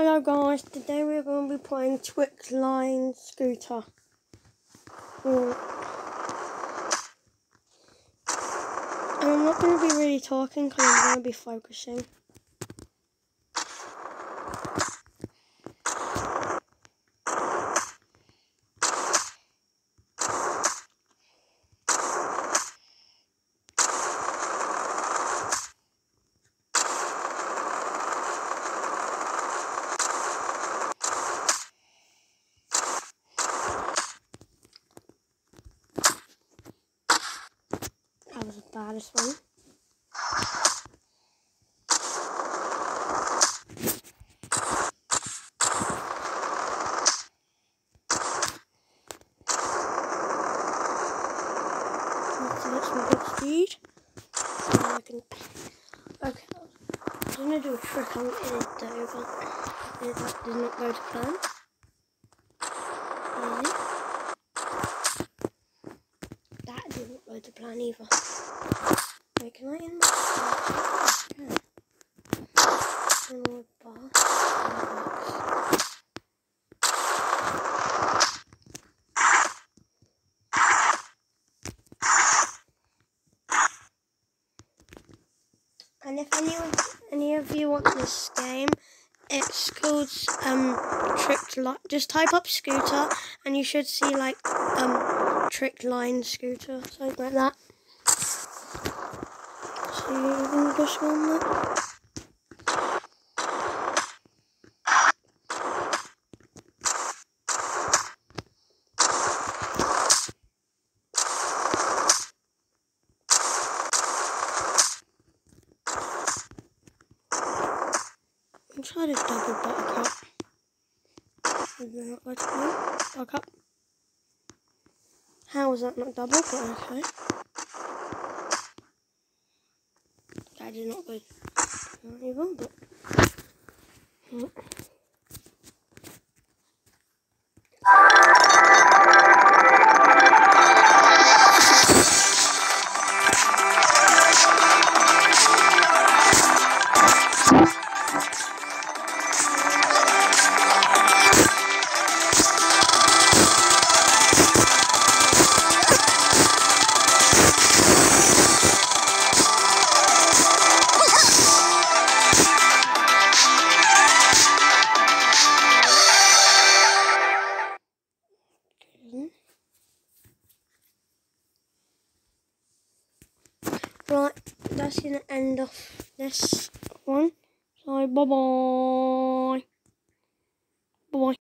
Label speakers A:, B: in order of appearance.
A: Hello guys, today we're going to be playing Street Line Scooter. Mm. And I'm not going to be really talking because I'm going to be focusing. That was the baddest one. Speed. So I can... Okay, I'm gonna do a trick on it though, but It, did not go to plan. Easy. That to plan either. Wait, can I in Okay. Inward bar. That works. And if any of any of you want this game, it's called um street line. Just type up scooter, and you should see like um street line scooter, something like that. So you can that. I'll try to double buttercup. Is that going to? Buttercup. How was that not double? But okay. That did not go even, but. Right, that's going to end off this one. So, bye-bye. Bye-bye.